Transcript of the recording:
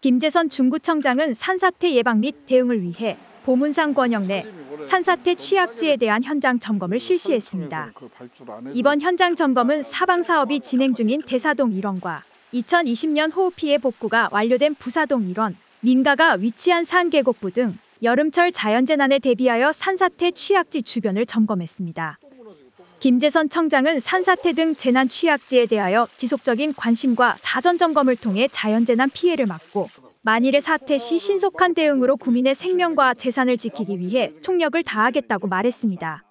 김재선 중구청장은 산사태 예방 및 대응을 위해 보문상 권역 내 산사태 취약지에 대한 현장 점검을 실시했습니다. 이번 현장 점검은 사방 사업이 진행 중인 대사동 1원과 2020년 호우 피해 복구가 완료된 부사동 1원, 민가가 위치한 산계곡부 등 여름철 자연재난에 대비하여 산사태 취약지 주변을 점검했습니다. 김재선 청장은 산사태 등 재난 취약지에 대하여 지속적인 관심과 사전 점검을 통해 자연재난 피해를 막고 만일의 사태 시 신속한 대응으로 국민의 생명과 재산을 지키기 위해 총력을 다하겠다고 말했습니다.